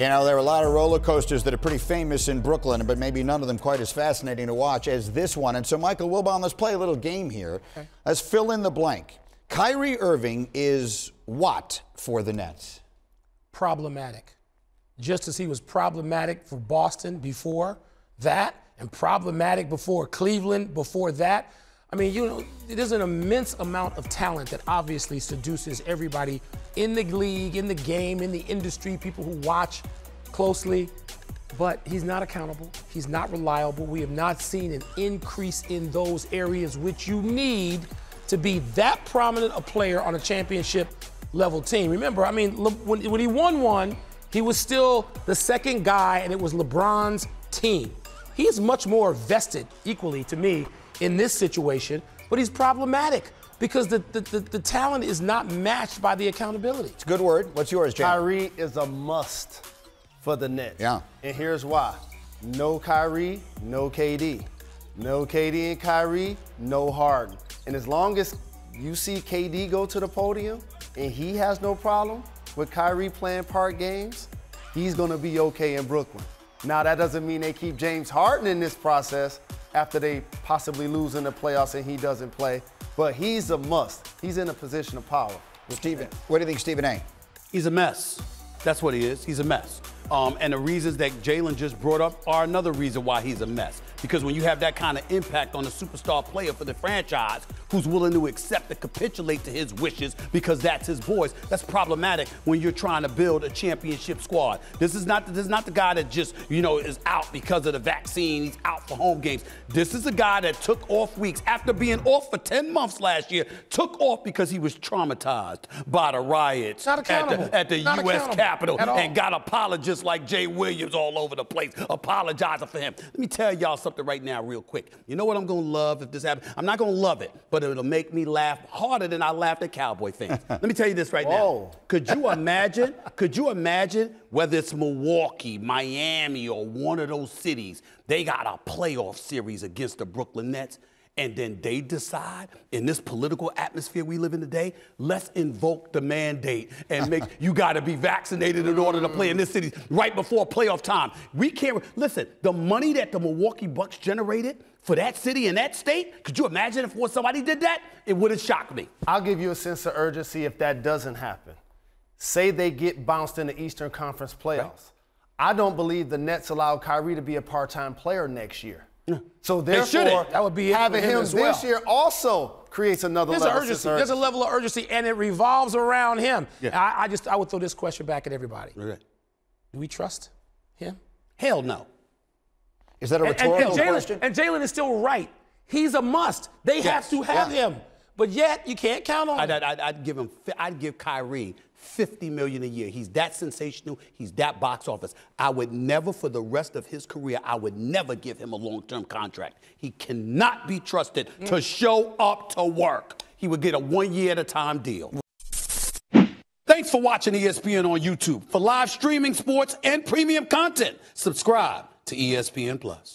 You know, there are a lot of roller coasters that are pretty famous in Brooklyn, but maybe none of them quite as fascinating to watch as this one. And so, Michael Wilbon, let's play a little game here. Okay. Let's fill in the blank. Kyrie Irving is what for the Nets? Problematic. Just as he was problematic for Boston before that, and problematic before Cleveland before that. I mean, you know, there's an immense amount of talent that obviously seduces everybody in the league, in the game, in the industry, people who watch closely. But he's not accountable. He's not reliable. We have not seen an increase in those areas which you need to be that prominent a player on a championship level team. Remember, I mean, when, when he won one, he was still the second guy, and it was LeBron's team. He is much more vested, equally to me, in this situation, but he's problematic because the, the, the, the, talent is not matched by the accountability. It's a good word. What's yours, Jay? Kyrie is a must for the Nets. Yeah. And here's why. No Kyrie, no KD. No KD and Kyrie, no Harden. And as long as you see KD go to the podium and he has no problem with Kyrie playing part games, he's going to be okay in Brooklyn. Now, that doesn't mean they keep James Harden in this process after they possibly lose in the playoffs and he doesn't play, but he's a must. He's in a position of power. Stephen, what do you think, Stephen A? He's a mess. That's what he is. He's a mess. Um, and the reasons that Jalen just brought up are another reason why he's a mess. Because when you have that kind of impact on a superstar player for the franchise who's willing to accept and capitulate to his wishes because that's his voice, that's problematic when you're trying to build a championship squad. This is not this is not the guy that just, you know, is out because of the vaccine, he's out for home games. This is a guy that took off weeks after being off for 10 months last year, took off because he was traumatized by the riots at the, at the U.S. Capitol and got apologists like Jay Williams all over the place apologizing for him. Let me tell y'all something right now, real quick. You know what I'm going to love if this happens? I'm not going to love it, but it'll make me laugh harder than I laughed at Cowboy fans. Let me tell you this right now. Could you imagine? could you imagine whether it's Milwaukee, Miami, or one of those cities? They got a playoff series against the Brooklyn Nets and then they decide in this political atmosphere we live in today, let's invoke the mandate and make you got to be vaccinated in order to play in this city right before playoff time. We can't listen. The money that the Milwaukee Bucks generated for that city and that state, could you imagine if somebody did that? It would have shocked me. I'll give you a sense of urgency if that doesn't happen. Say they get bounced in the Eastern Conference playoffs. Right. I don't believe the Nets allow Kyrie to be a part-time player next year. So therefore, that would be having him, him this well. year also creates another There's level urgency. There's a level of urgency, and it revolves around him. Yeah. I, I, just I would throw this question back at everybody. Okay. Do we trust him? Hell no. Is that a rhetorical and, and, question? And Jalen is still right. He's a must. They yes. have to have yeah. him. But yet you can't count on I'd, him. I'd, I'd give him. I'd give Kyrie 50 million a year. He's that sensational. He's that box office. I would never, for the rest of his career, I would never give him a long-term contract. He cannot be trusted mm. to show up to work. He would get a one-year at a time deal. Thanks for watching ESPN on YouTube. For live streaming sports and premium content, subscribe to ESPN Plus.